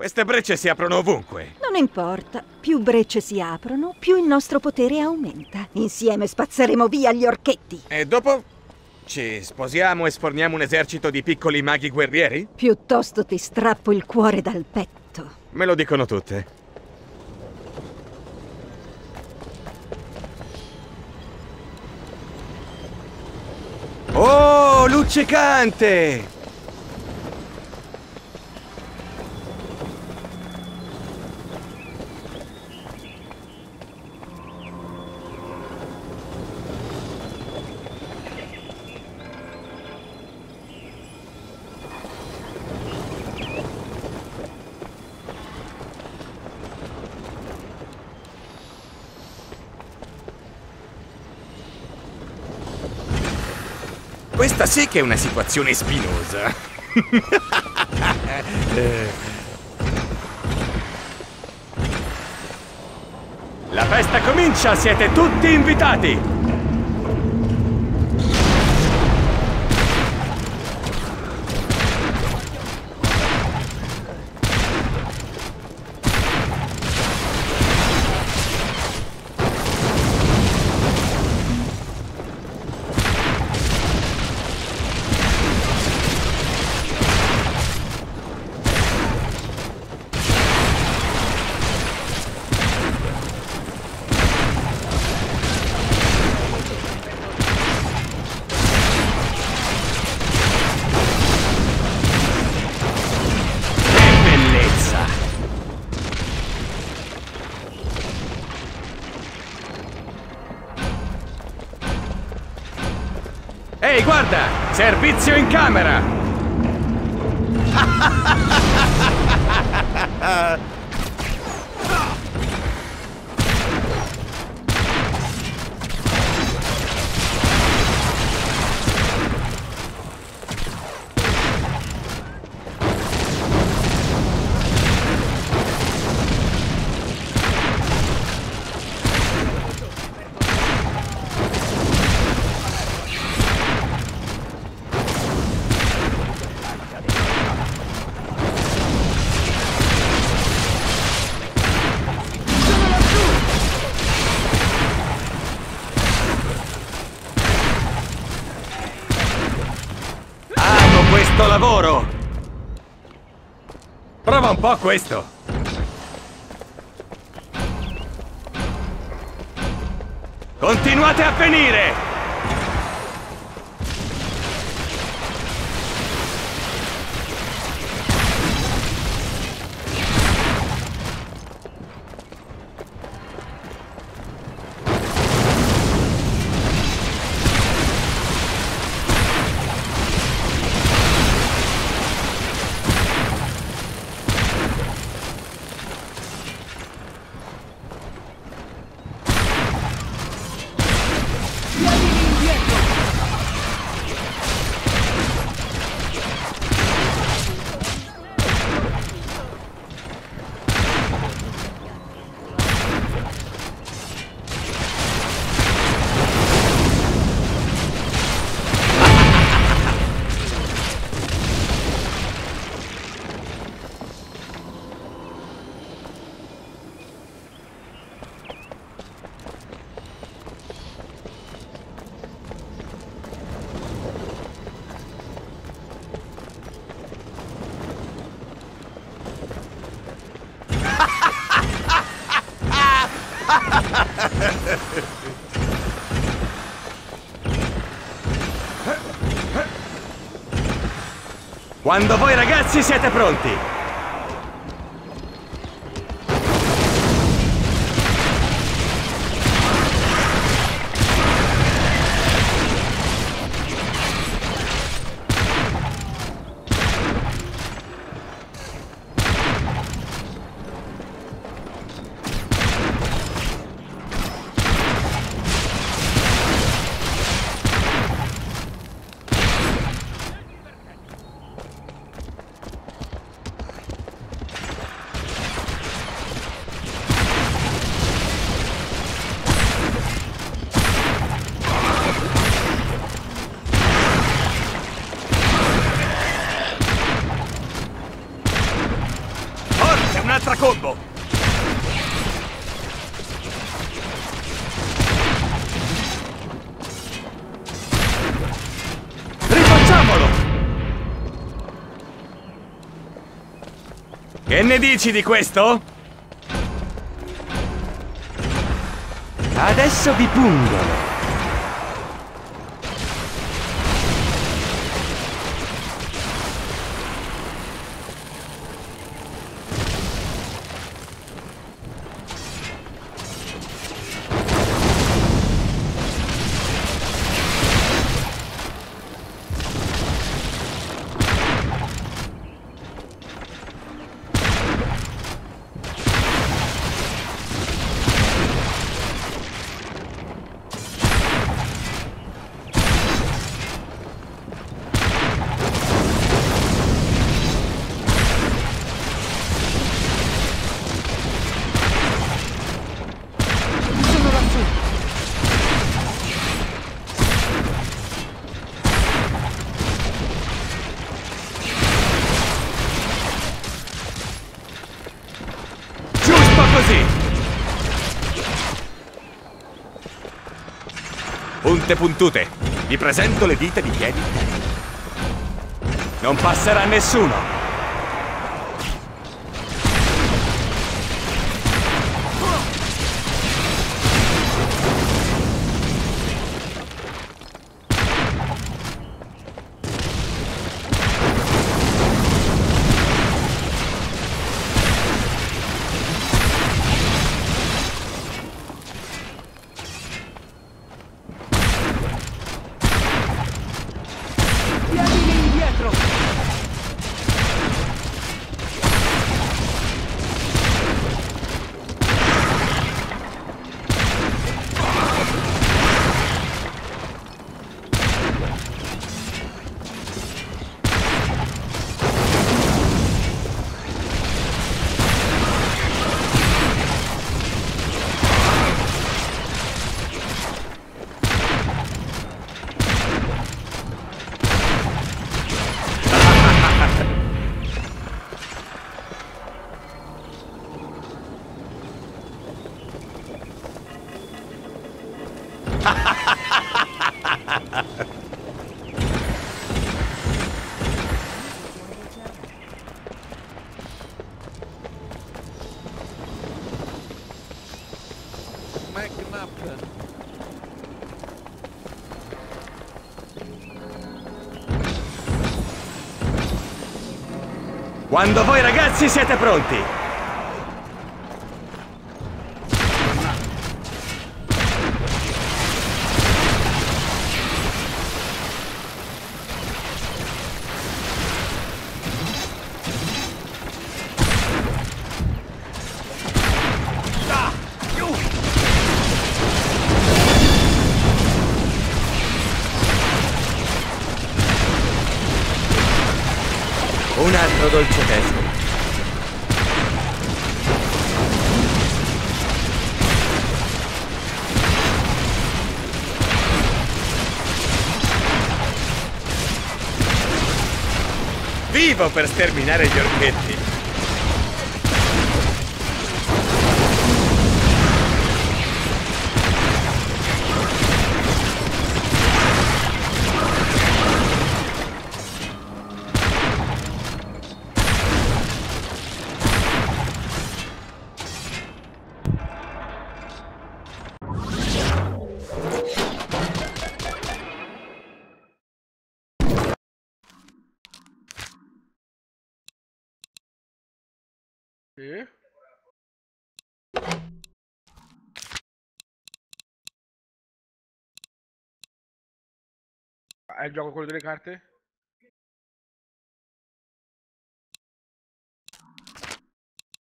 Queste brecce si aprono ovunque. Non importa, più brecce si aprono, più il nostro potere aumenta. Insieme spazzeremo via gli orchetti. E dopo ci sposiamo e sforniamo un esercito di piccoli maghi guerrieri? Piuttosto ti strappo il cuore dal petto. Me lo dicono tutte. Oh, luccicante! Questa sì che è una situazione spinosa. La festa comincia, siete tutti invitati! Ehi, guarda! Servizio in camera! questo lavoro! Prova un po' questo! Continuate a venire! Quando voi ragazzi siete pronti! Che ne dici di questo? Adesso vi pungono. Punte puntute. Vi presento le dita di piedi. Non passerà nessuno. Quando voi ragazzi siete pronti. Dolce testo. Vivo per sterminare gli orchetti! Sì. È il gioco quello delle carte?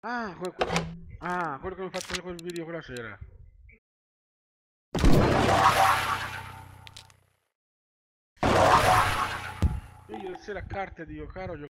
Ah, que- que- ah, quello che ha fatto quel video quella sera. Io ieri sera a carte dico, caro,